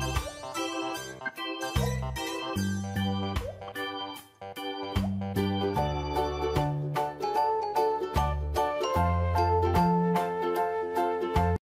Bye.